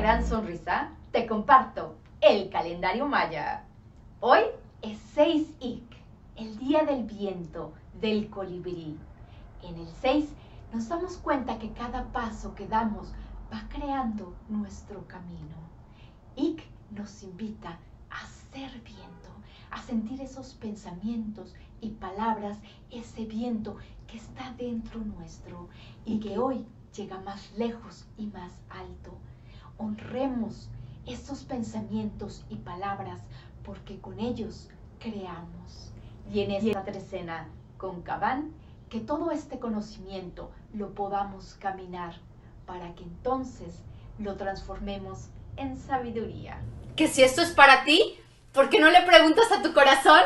gran sonrisa, te comparto el calendario maya. Hoy es 6 Ik, el día del viento, del colibrí. En el 6 nos damos cuenta que cada paso que damos va creando nuestro camino. Ik nos invita a ser viento, a sentir esos pensamientos y palabras, ese viento que está dentro nuestro y que hoy llega más lejos y más alto. Honremos esos pensamientos y palabras porque con ellos creamos. Y en esta trecena con Cabán, que todo este conocimiento lo podamos caminar para que entonces lo transformemos en sabiduría. Que si esto es para ti, ¿por qué no le preguntas a tu corazón?